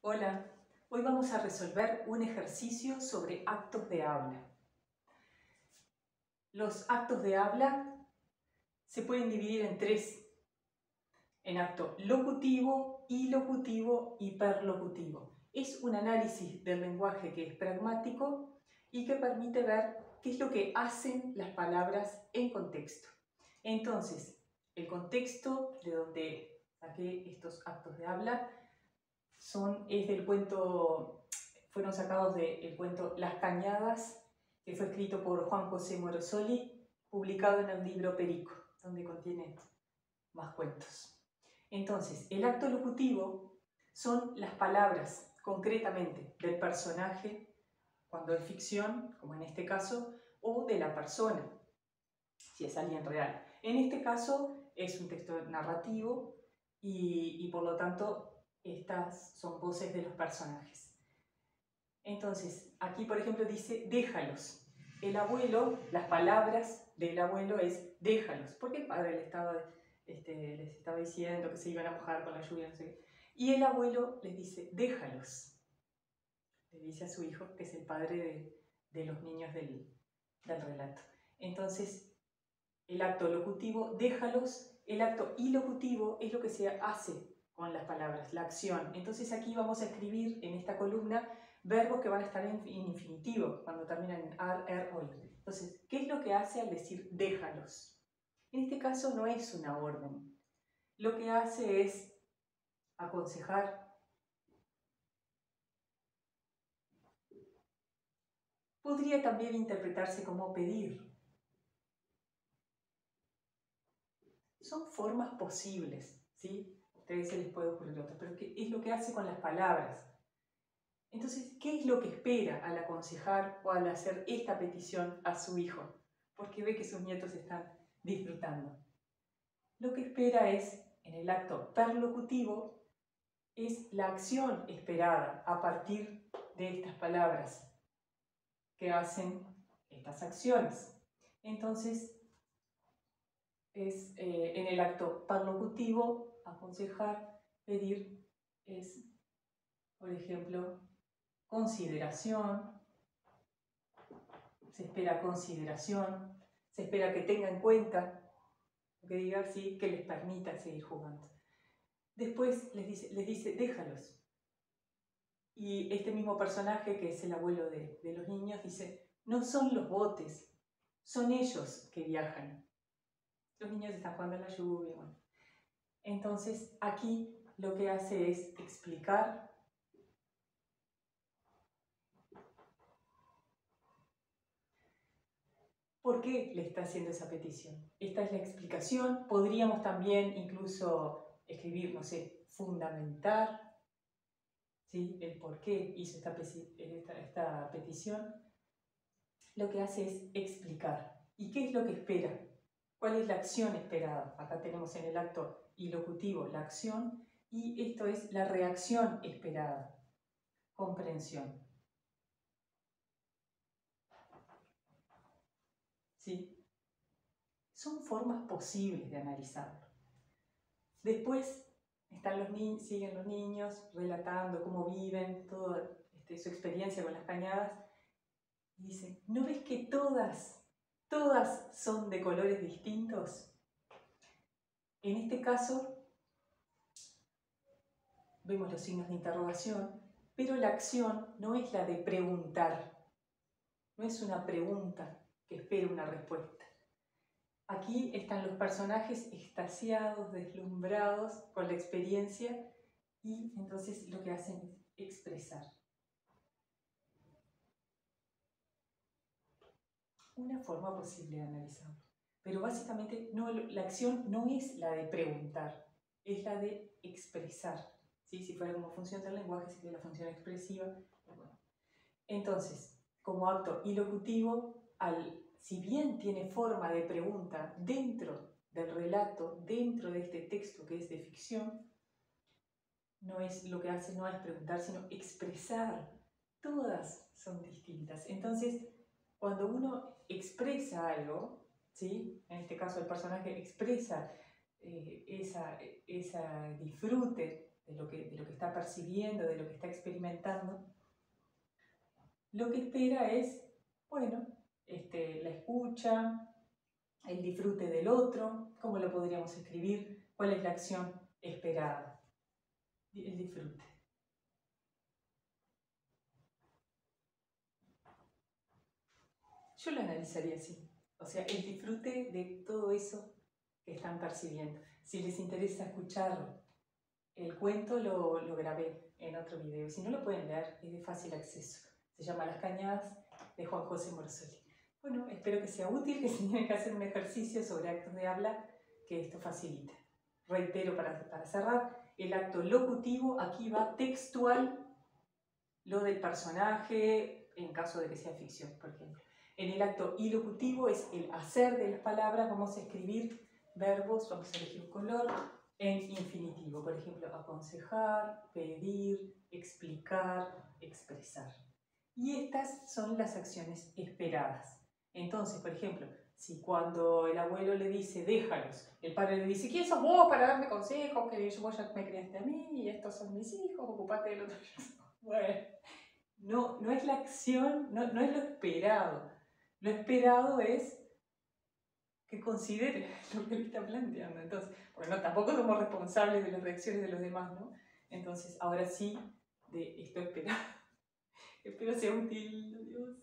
Hola, hoy vamos a resolver un ejercicio sobre actos de habla. Los actos de habla se pueden dividir en tres, en acto locutivo, ilocutivo y perlocutivo. Es un análisis del lenguaje que es pragmático y que permite ver qué es lo que hacen las palabras en contexto. Entonces, el contexto de donde saqué estos actos de habla son, es del cuento, fueron sacados del cuento Las Cañadas, que fue escrito por Juan José Morosoli, publicado en el libro Perico, donde contiene más cuentos. Entonces, el acto locutivo son las palabras, concretamente, del personaje, cuando es ficción, como en este caso, o de la persona, si es alguien real. En este caso es un texto narrativo y, y por lo tanto estas son voces de los personajes. Entonces, aquí por ejemplo dice, déjalos. El abuelo, las palabras del abuelo es, déjalos, porque el padre le estaba, este, les estaba diciendo que se iban a mojar con la lluvia, Y el abuelo les dice, déjalos. Le dice a su hijo, que es el padre de, de los niños del, del relato. Entonces, el acto locutivo, déjalos. El acto ilocutivo es lo que se hace con las palabras, la acción. Entonces aquí vamos a escribir en esta columna verbos que van a estar en infinitivo cuando terminan en ar, er, ol. Entonces, ¿qué es lo que hace al decir déjalos? En este caso no es una orden. Lo que hace es aconsejar, podría también interpretarse como pedir. Son formas posibles, ¿sí? Ustedes se les puede ocurrir otra, pero ¿qué es lo que hace con las palabras? Entonces, ¿qué es lo que espera al aconsejar o al hacer esta petición a su hijo? Porque ve que sus nietos están disfrutando. Lo que espera es, en el acto perlocutivo, es la acción esperada a partir de estas palabras que hacen estas acciones. Entonces, es eh, en el acto perlocutivo aconsejar, pedir es, por ejemplo, consideración, se espera consideración, se espera que tenga en cuenta que diga sí, que les permita seguir jugando. Después les dice, les dice, déjalos. Y este mismo personaje, que es el abuelo de, de los niños, dice, no son los botes, son ellos que viajan. Los niños están jugando en la lluvia, bueno. Entonces aquí lo que hace es explicar ¿Por qué le está haciendo esa petición? Esta es la explicación. Podríamos también incluso escribir, no sé, fundamentar ¿sí? el por qué hizo esta, esta petición. Lo que hace es explicar. ¿Y qué es lo que espera? ¿Cuál es la acción esperada? Acá tenemos en el acto ilocutivo la acción y esto es la reacción esperada, comprensión. ¿Sí? Son formas posibles de analizarlo. Después están los niños, siguen los niños relatando cómo viven, toda este, su experiencia con las cañadas. Y dicen, ¿no ves que todas, todas son de colores distintos? En este caso, vemos los signos de interrogación, pero la acción no es la de preguntar, no es una pregunta que espera una respuesta. Aquí están los personajes extasiados, deslumbrados con la experiencia y entonces lo que hacen es expresar. Una forma posible de analizarlo. Pero básicamente no, la acción no es la de preguntar, es la de expresar. ¿sí? Si fuera como función del lenguaje, sería la función expresiva. Entonces, como acto ilocutivo, al, si bien tiene forma de pregunta dentro del relato, dentro de este texto que es de ficción, no es lo que hace no es preguntar, sino expresar. Todas son distintas. Entonces, cuando uno expresa algo, ¿sí? En este caso el personaje expresa eh, esa, esa disfrute de lo que, de lo que está percibiendo, de lo que está experimentando, lo que espera es, bueno, este, la escucha, el disfrute del otro, ¿cómo lo podríamos escribir? ¿Cuál es la acción esperada? El disfrute. Yo lo analizaría así. O sea, el disfrute de todo eso que están percibiendo. Si les interesa escucharlo, el cuento lo, lo grabé en otro video. Si no lo pueden leer, es de fácil acceso. Se llama Las Cañadas de Juan José Morsoli. Bueno, espero que sea útil, que si tienen que hacer un ejercicio sobre actos de habla, que esto facilite. Reitero para, para cerrar, el acto locutivo aquí va textual, lo del personaje, en caso de que sea ficción, por ejemplo. En el acto ilocutivo es el hacer de las palabras, vamos a escribir verbos, vamos a elegir un color, en infinitivo, por ejemplo, aconsejar, pedir, explicar, expresar. Y estas son las acciones esperadas. Entonces, por ejemplo, si cuando el abuelo le dice, déjalos, el padre le dice, ¿quién sos vos para darme consejos? Que vos ya me criaste a mí y estos son mis hijos, ocupate de lo tuyo. Bueno, no, no es la acción, no, no es lo esperado. Lo esperado es que considere lo que él está planteando. Entonces, no, tampoco somos responsables de las reacciones de los demás, ¿no? Entonces, ahora sí, de esto esperado. Espero sea útil, Dios.